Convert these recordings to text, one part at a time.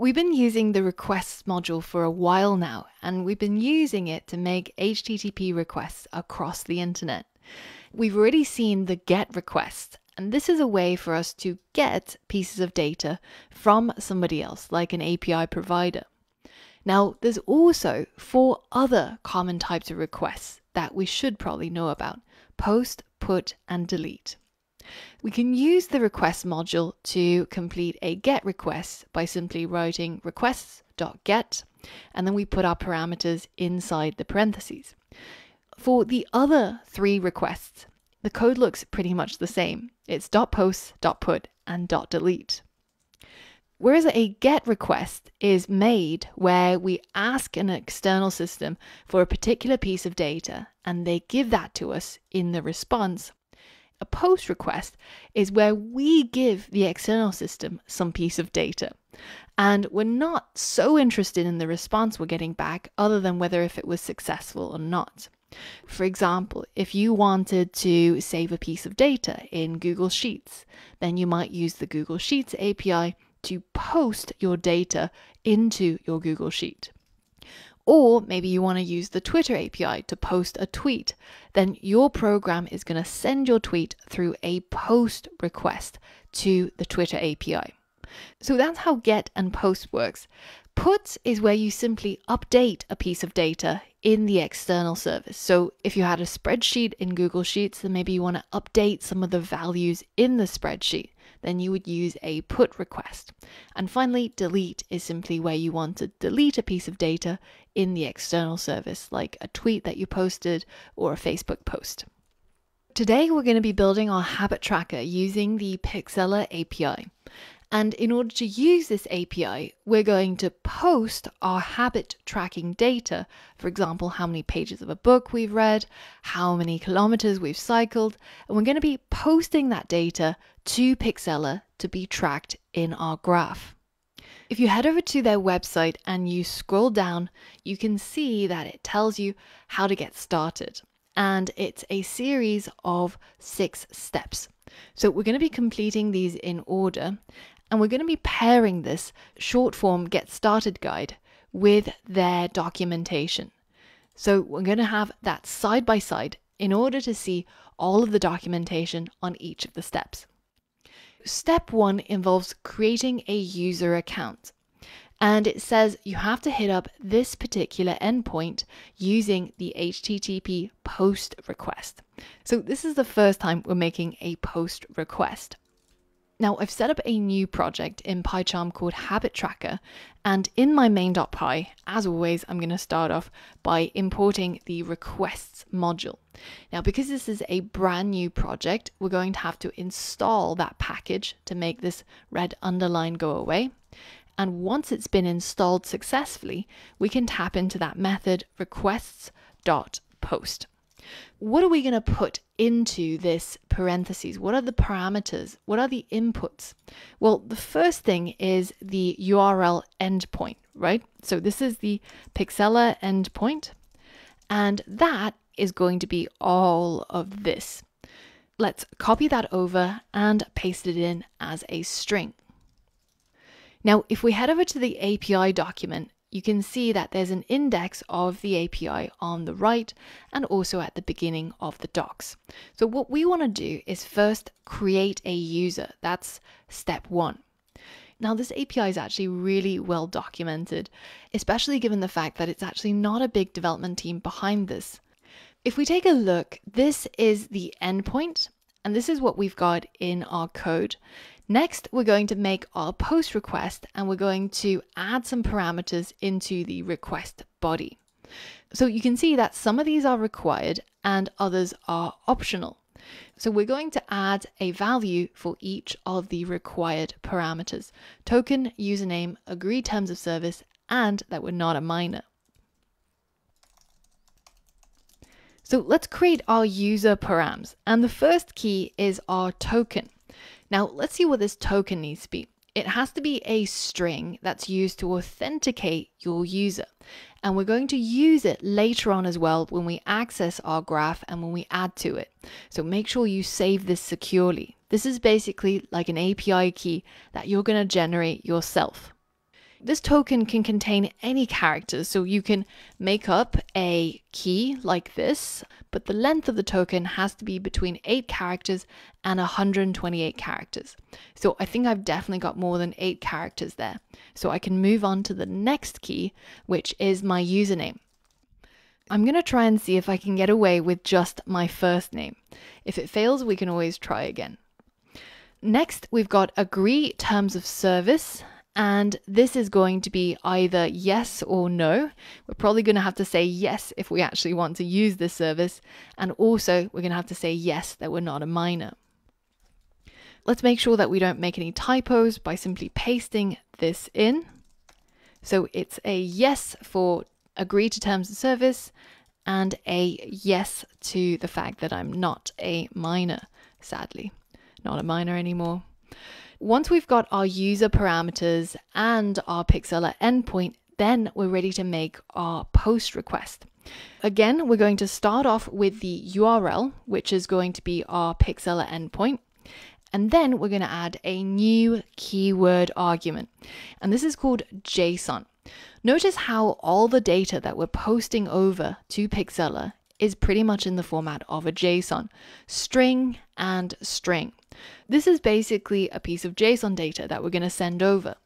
We've been using the requests module for a while now, and we've been using it to make HTTP requests across the internet. We've already seen the GET request, and this is a way for us to get pieces of data from somebody else, like an API provider. Now, there's also four other common types of requests that we should probably know about post, put, and delete. We can use the request module to complete a GET request by simply writing requests.get and then we put our parameters inside the parentheses. For the other three requests, the code looks pretty much the same. It's dot .post, dot .put, and dot .delete. Whereas a GET request is made where we ask an external system for a particular piece of data and they give that to us in the response, a post request is where we give the external system some piece of data. And we're not so interested in the response we're getting back, other than whether if it was successful or not. For example, if you wanted to save a piece of data in Google Sheets, then you might use the Google Sheets API to post your data into your Google Sheet. Or maybe you want to use the Twitter API to post a tweet. Then your program is going to send your tweet through a post request to the Twitter API. So that's how get and post works. Put is where you simply update a piece of data in the external service. So if you had a spreadsheet in Google Sheets, then maybe you want to update some of the values in the spreadsheet then you would use a put request. And finally, delete is simply where you want to delete a piece of data in the external service, like a tweet that you posted or a Facebook post. Today, we're going to be building our habit tracker using the Pixela API. And in order to use this API, we're going to post our habit tracking data. For example, how many pages of a book we've read, how many kilometers we've cycled, and we're going to be posting that data to Pixela to be tracked in our graph. If you head over to their website and you scroll down, you can see that it tells you how to get started. And it's a series of six steps. So we're going to be completing these in order. And we're going to be pairing this short form get started guide with their documentation. So we're going to have that side by side in order to see all of the documentation on each of the steps. Step one involves creating a user account. And it says you have to hit up this particular endpoint using the HTTP post request. So, this is the first time we're making a post request. Now I've set up a new project in PyCharm called Habit Tracker and in my main.py, as always, I'm going to start off by importing the requests module. Now because this is a brand new project, we're going to have to install that package to make this red underline go away. And once it's been installed successfully, we can tap into that method requests.post what are we going to put into this parentheses? What are the parameters? What are the inputs? Well, the first thing is the URL endpoint, right? So this is the Pixela endpoint, and that is going to be all of this. Let's copy that over and paste it in as a string. Now, if we head over to the API document you can see that there's an index of the API on the right and also at the beginning of the docs. So what we want to do is first create a user. That's step one. Now, this API is actually really well documented, especially given the fact that it's actually not a big development team behind this. If we take a look, this is the endpoint, and this is what we've got in our code. Next, we're going to make our post request and we're going to add some parameters into the request body. So you can see that some of these are required and others are optional. So we're going to add a value for each of the required parameters. Token, username, agree terms of service, and that we're not a minor. So let's create our user params. And the first key is our token. Now let's see what this token needs to be. It has to be a string that's used to authenticate your user. And we're going to use it later on as well when we access our graph and when we add to it. So make sure you save this securely. This is basically like an API key that you're going to generate yourself. This token can contain any characters, so you can make up a key like this, but the length of the token has to be between 8 characters and 128 characters. So I think I've definitely got more than 8 characters there. So I can move on to the next key, which is my username. I'm going to try and see if I can get away with just my first name. If it fails, we can always try again. Next, we've got agree terms of service and this is going to be either yes or no. We're probably going to have to say yes if we actually want to use this service, and also we're going to have to say yes that we're not a minor. Let's make sure that we don't make any typos by simply pasting this in. So it's a yes for agree to terms of service and a yes to the fact that I'm not a minor, sadly. Not a minor anymore. Once we've got our user parameters and our Pixela endpoint, then we're ready to make our post request. Again, we're going to start off with the URL, which is going to be our Pixela endpoint. And then we're going to add a new keyword argument. And this is called JSON. Notice how all the data that we're posting over to Pixela is pretty much in the format of a JSON string and string. This is basically a piece of JSON data that we're going to send over.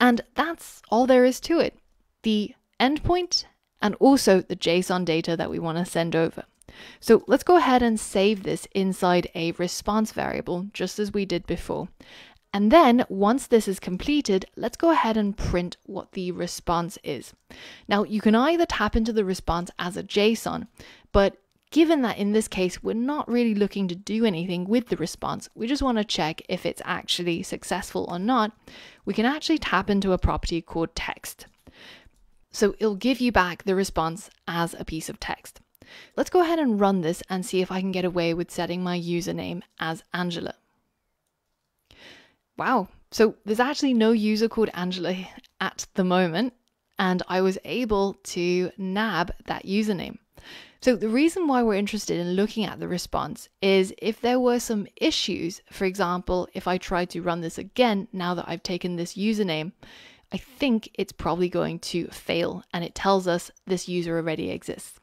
And that's all there is to it the endpoint and also the JSON data that we want to send over. So let's go ahead and save this inside a response variable, just as we did before. And then once this is completed, let's go ahead and print what the response is. Now you can either tap into the response as a JSON, but Given that in this case, we're not really looking to do anything with the response, we just want to check if it's actually successful or not, we can actually tap into a property called text. So it'll give you back the response as a piece of text. Let's go ahead and run this and see if I can get away with setting my username as Angela. Wow, so there's actually no user called Angela at the moment, and I was able to nab that username. So, the reason why we're interested in looking at the response is if there were some issues, for example, if I try to run this again now that I've taken this username, I think it's probably going to fail and it tells us this user already exists.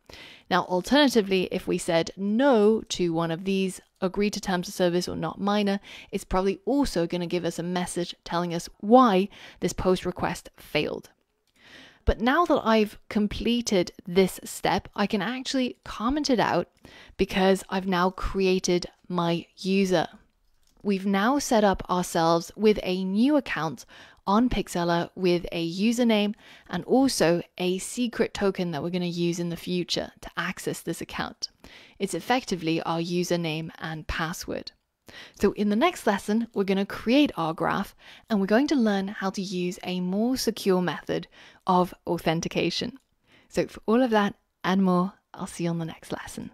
Now, alternatively, if we said no to one of these, agree to terms of service or not minor, it's probably also going to give us a message telling us why this post request failed. But now that I've completed this step, I can actually comment it out because I've now created my user. We've now set up ourselves with a new account on Pixela with a username and also a secret token that we're going to use in the future to access this account. It's effectively our username and password. So in the next lesson, we're going to create our graph and we're going to learn how to use a more secure method of authentication. So for all of that and more, I'll see you on the next lesson.